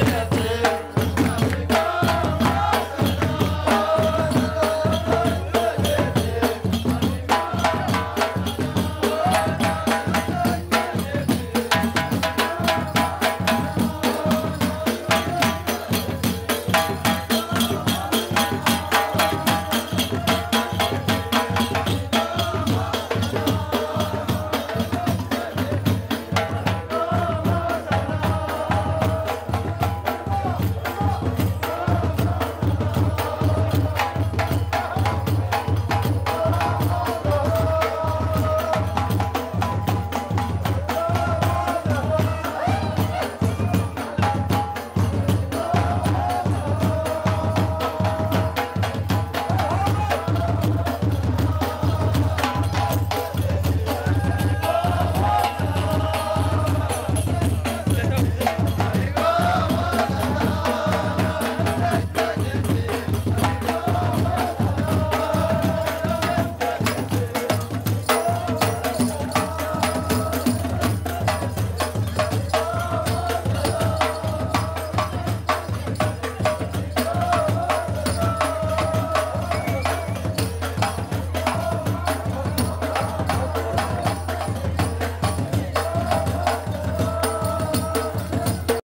Africa.